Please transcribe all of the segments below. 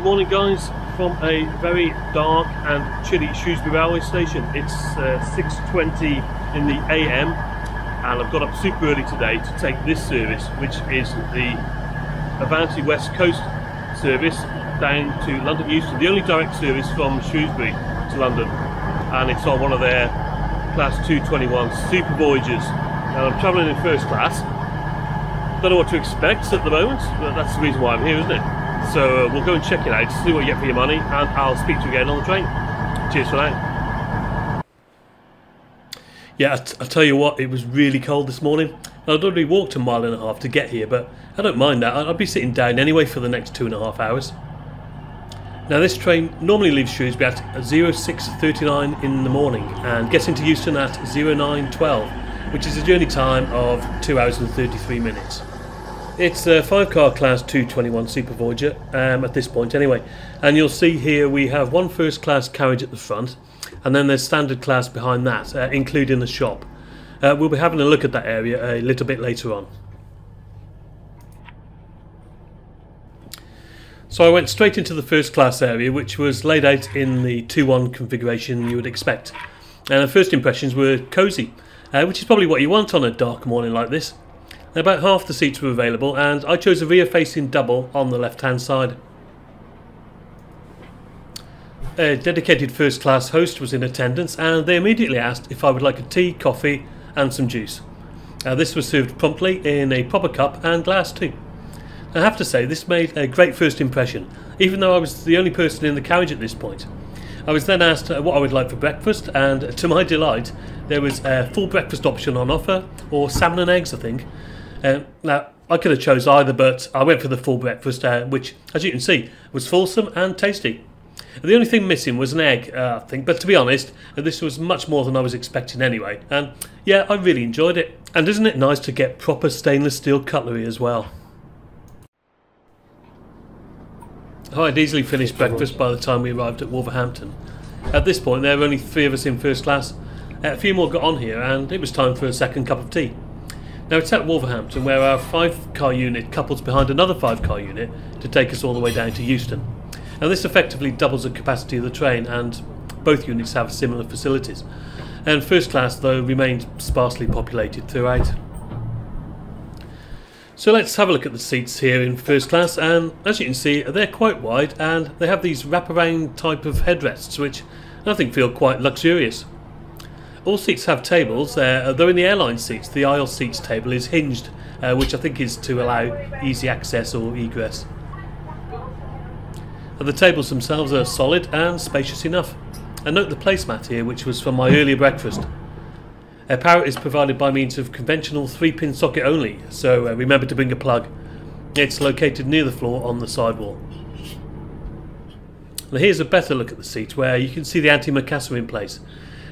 Good morning guys. From a very dark and chilly Shrewsbury railway station. It's uh, 6.20 in the AM and I've got up super early today to take this service which is the Avanti West Coast service down to London Euston, the only direct service from Shrewsbury to London. And it's on one of their class 221 Super Voyagers. And I'm travelling in first class. Don't know what to expect at the moment but that's the reason why I'm here isn't it so uh, we'll go and check it out, see what you get for your money, and I'll speak to you again on the train. Cheers for now. Yeah, I, t- I tell you what, it was really cold this morning. I'd already walked a mile and a half to get here, but I don't mind that. I'll be sitting down anyway for the next two and a half hours. Now this train normally leaves Shrewsbury at 06.39 in the morning and gets into Euston at 09.12, which is a journey time of 2 hours and 33 minutes. It's a five car class 221 Super Voyager um, at this point anyway and you'll see here we have one first class carriage at the front and then there's standard class behind that uh, including the shop. Uh, we'll be having a look at that area a little bit later on. So I went straight into the first class area which was laid out in the 2-1 configuration you would expect and the first impressions were cosy uh, which is probably what you want on a dark morning like this. About half the seats were available and I chose a rear facing double on the left hand side. A dedicated first class host was in attendance and they immediately asked if I would like a tea, coffee and some juice. This was served promptly in a proper cup and glass too. I have to say this made a great first impression even though I was the only person in the carriage at this point. I was then asked uh, what I would like for breakfast and to my delight there was a full breakfast option on offer or salmon and eggs I think um, now, I could have chose either, but I went for the full breakfast, uh, which, as you can see, was fulsome and tasty. The only thing missing was an egg, uh, I think, but to be honest, this was much more than I was expecting anyway. And yeah, I really enjoyed it. And isn't it nice to get proper stainless steel cutlery as well? I had easily finished breakfast by the time we arrived at Wolverhampton. At this point, there were only three of us in first class. A few more got on here, and it was time for a second cup of tea. Now it's at Wolverhampton where our five car unit couples behind another five car unit to take us all the way down to Euston. Now this effectively doubles the capacity of the train and both units have similar facilities. And first class though remains sparsely populated throughout. So let's have a look at the seats here in first class and as you can see they're quite wide and they have these wraparound type of headrests which I think feel quite luxurious. All seats have tables, uh, though in the airline seats the aisle seats table is hinged, uh, which I think is to allow easy access or egress. And the tables themselves are solid and spacious enough. And note the placemat here, which was for my earlier breakfast. A power is provided by means of conventional 3-pin socket only, so uh, remember to bring a plug. It's located near the floor on the sidewall. Now here's a better look at the seat where you can see the antimacassar in place.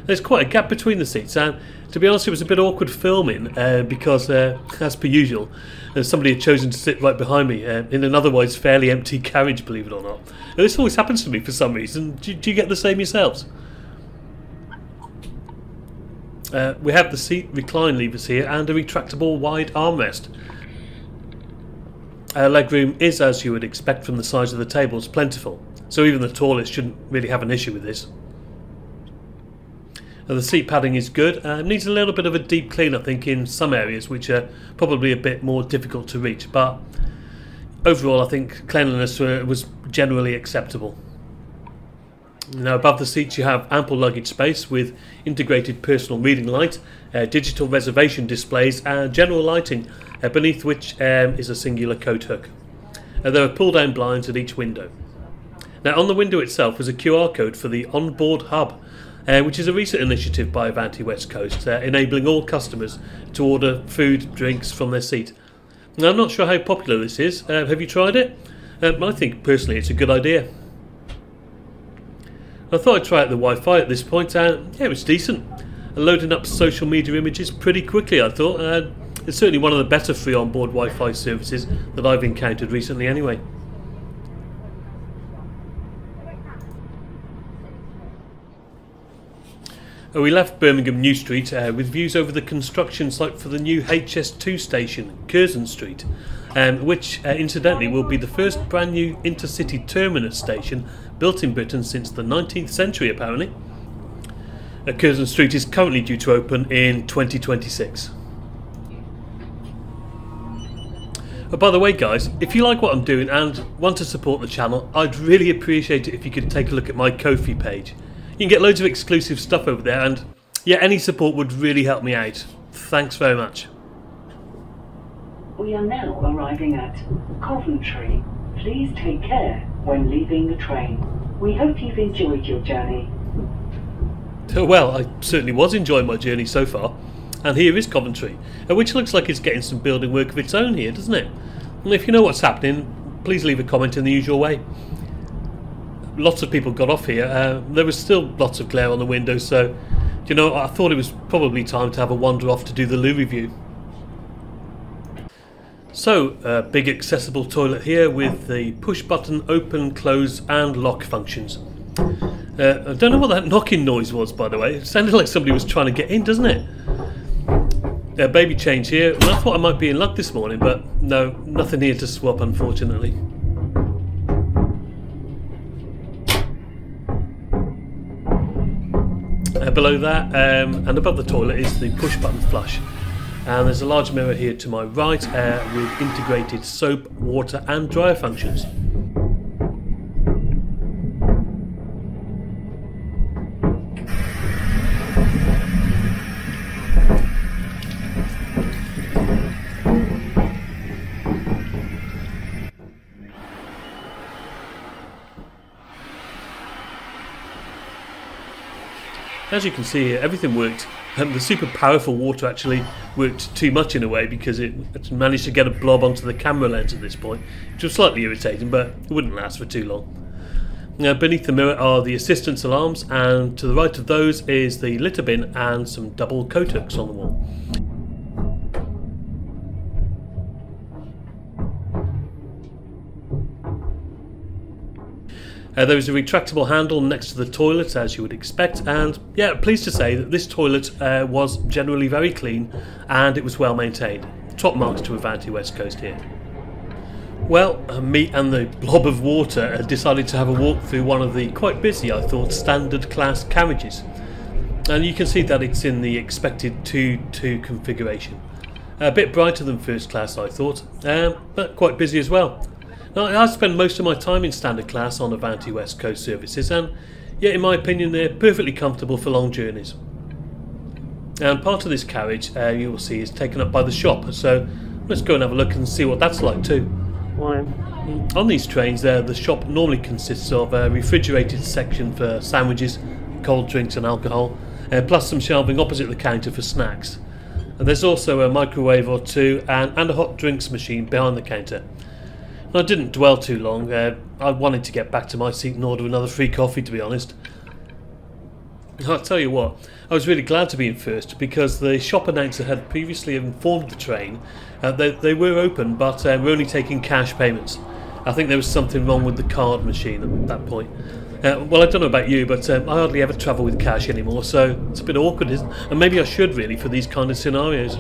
There's quite a gap between the seats, and to be honest, it was a bit awkward filming uh, because, uh, as per usual, uh, somebody had chosen to sit right behind me uh, in an otherwise fairly empty carriage, believe it or not. This always happens to me for some reason. Do, do you get the same yourselves? Uh, we have the seat recline levers here and a retractable wide armrest. Uh, legroom is, as you would expect from the size of the tables, plentiful, so even the tallest shouldn't really have an issue with this. Now the seat padding is good. Uh, needs a little bit of a deep clean, I think, in some areas, which are probably a bit more difficult to reach. But overall, I think cleanliness uh, was generally acceptable. Now above the seats you have ample luggage space with integrated personal reading light, uh, digital reservation displays and general lighting, uh, beneath which um, is a singular coat hook. Uh, there are pull down blinds at each window. Now on the window itself was a QR code for the onboard hub uh, which is a recent initiative by Avanti West Coast, uh, enabling all customers to order food, drinks from their seat. Now, I'm not sure how popular this is. Uh, have you tried it? Um, I think personally it's a good idea. I thought I'd try out the Wi-Fi at this point, and yeah, it was decent. loading up social media images pretty quickly, I thought. it's certainly one of the better free on-board Wi-Fi services that I've encountered recently, anyway. We left Birmingham New Street uh, with views over the construction site for the new HS2 station, Curzon Street, um, which uh, incidentally will be the first brand new intercity terminus station built in Britain since the 19th century apparently. Uh, Curzon Street is currently due to open in 2026. Oh, by the way guys, if you like what I'm doing and want to support the channel, I'd really appreciate it if you could take a look at my Ko-fi page. You can get loads of exclusive stuff over there and yeah, any support would really help me out. Thanks very much. We are now arriving at Coventry. Please take care when leaving the train. We hope you've enjoyed your journey. Well, I certainly was enjoying my journey so far. And here is Coventry, uh, which looks like it's getting some building work of its own here, doesn't it? And if you know what's happening, please leave a comment in the usual way lots of people got off here. Uh, there was still lots of glare on the windows, so you know I thought it was probably time to have a wander off to do the loo review. So, uh, big accessible toilet here with the push button open, close and lock functions. Uh, I don't know what that knocking noise was by the way, it sounded like somebody was trying to get in, doesn't it? Uh, baby change here, I thought I might be in luck this morning, but no, nothing here to swap unfortunately. Below that um, and above the toilet is the push button flush. And there's a large mirror here to my right uh, with integrated soap, water and dryer functions. As you can see everything worked. The super powerful water actually worked too much in a way because it managed to get a blob onto the camera lens at this point, which was slightly irritating, but it wouldn't last for too long. Now, beneath the mirror are the assistance alarms, and to the right of those is the litter bin and some double hooks on the wall. Uh, there is a retractable handle next to the toilet, as you would expect, and yeah, pleased to say that this toilet uh, was generally very clean and it was well maintained. Top marks to Avanti West Coast here. Well, uh, me and the blob of water uh, decided to have a walk through one of the quite busy, I thought, standard class carriages. And you can see that it's in the expected 2-2 configuration. A bit brighter than first class, I thought, um, but quite busy as well. Now, I spend most of my time in standard class on the Avanti West Coast services, and yet, in my opinion, they're perfectly comfortable for long journeys. And part of this carriage, uh, you will see, is taken up by the shop, so let's go and have a look and see what that's like too. On these trains, uh, the shop normally consists of a refrigerated section for sandwiches, cold drinks, and alcohol, uh, plus some shelving opposite the counter for snacks. And there's also a microwave or two and, and a hot drinks machine behind the counter. I didn't dwell too long. Uh, I wanted to get back to my seat and order another free coffee, to be honest. I'll tell you what, I was really glad to be in first because the shop announcer had previously informed the train uh, they, they were open but uh, were only taking cash payments. I think there was something wrong with the card machine at that point. Uh, well, I don't know about you, but um, I hardly ever travel with cash anymore, so it's a bit awkward, isn't it? And maybe I should really for these kind of scenarios.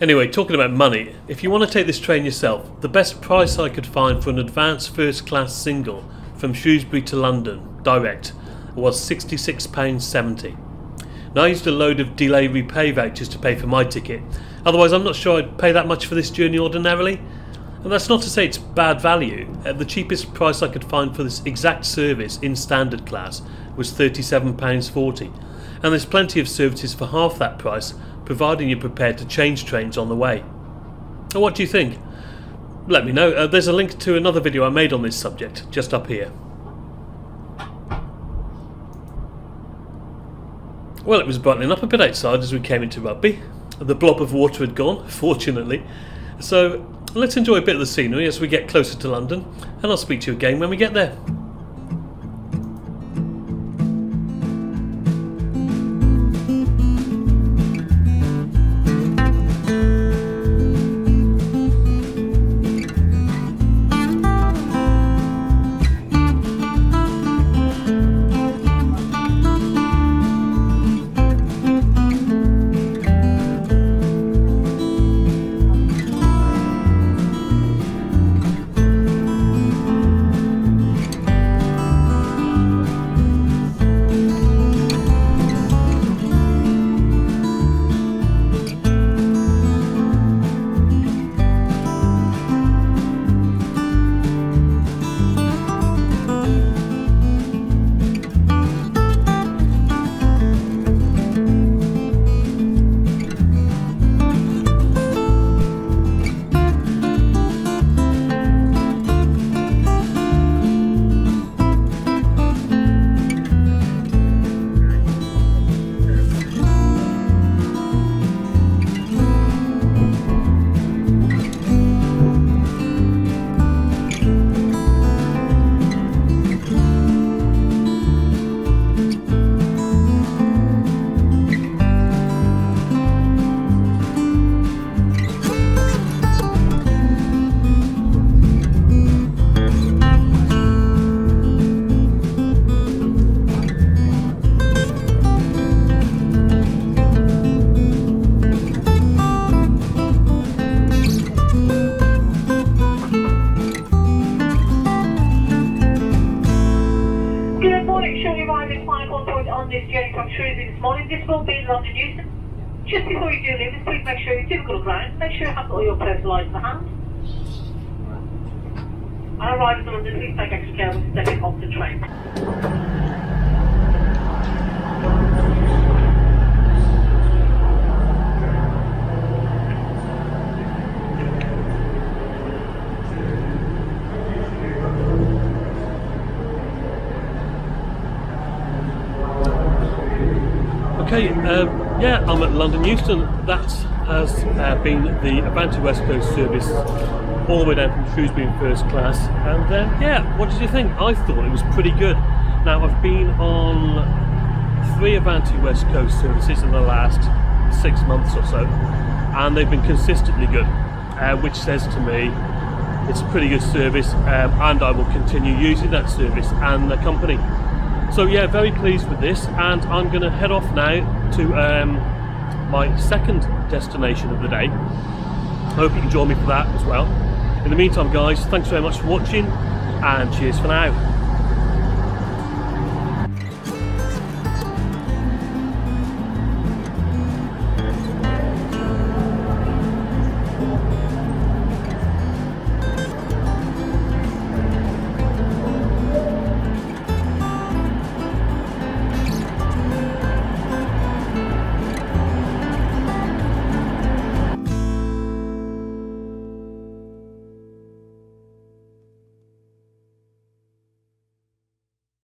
Anyway, talking about money, if you want to take this train yourself, the best price I could find for an advanced first class single from Shrewsbury to London, direct, was £66.70. Now I used a load of delay repay vouchers to pay for my ticket, otherwise I'm not sure I'd pay that much for this journey ordinarily. And that's not to say it's bad value, uh, the cheapest price I could find for this exact service in standard class was £37.40, and there's plenty of services for half that price providing you're prepared to change trains on the way. What do you think? Let me know. Uh, there's a link to another video I made on this subject, just up here. Well, it was brightening up a bit outside as we came into Rugby. The blob of water had gone, fortunately. So let's enjoy a bit of the scenery as we get closer to London, and I'll speak to you again when we get there. Before you do leave us, please make sure you do go ground. Make sure you have all your personal items at hand. And arrive at London, please take extra care when stepping off the train. Okay, um, yeah, I'm at London Euston. That has uh, been the Avanti West Coast service all the way down from Shrewsbury in first class. And um, yeah, what did you think? I thought it was pretty good. Now, I've been on three Avanti West Coast services in the last six months or so, and they've been consistently good, uh, which says to me it's a pretty good service, um, and I will continue using that service and the company. So yeah, very pleased with this, and I'm going to head off now to um, my second destination of the day. Hope you can join me for that as well. In the meantime, guys, thanks very much for watching, and cheers for now.